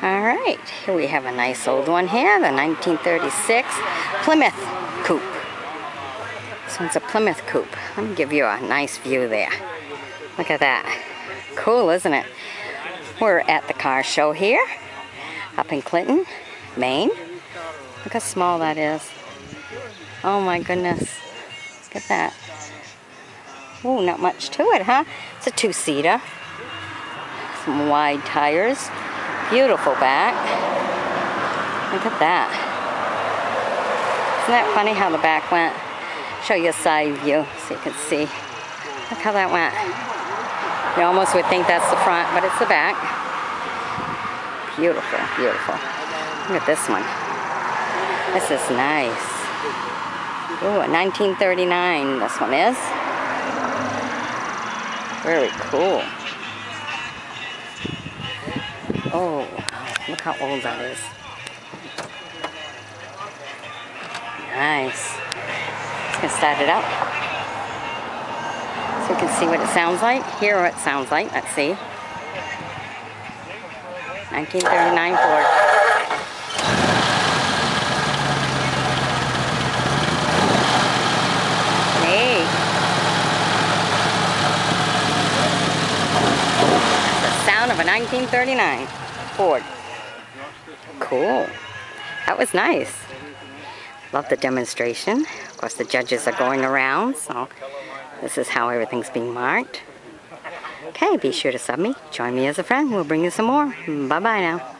All right, here we have a nice old one here, the 1936 Plymouth Coupe. This one's a Plymouth Coupe. Let me give you a nice view there. Look at that. Cool, isn't it? We're at the car show here, up in Clinton, Maine. Look how small that is. Oh my goodness. Look at that. Oh, not much to it, huh? It's a two-seater. Some wide tires. Beautiful back. Look at that. Isn't that funny how the back went? Show you a side view so you can see. Look how that went. You almost would think that's the front, but it's the back. Beautiful, beautiful. Look at this one. This is nice. Ooh, a 1939 this one is. Very cool. Look how old that is. Nice. Let's get start it up. So we can see what it sounds like. Hear what it sounds like. Let's see. 1939 Ford. Hey. The sound of a 1939 Ford. Cool. That was nice. Love the demonstration. Of course, the judges are going around, so this is how everything's being marked. Okay, be sure to sub me. Join me as a friend. We'll bring you some more. Bye-bye now.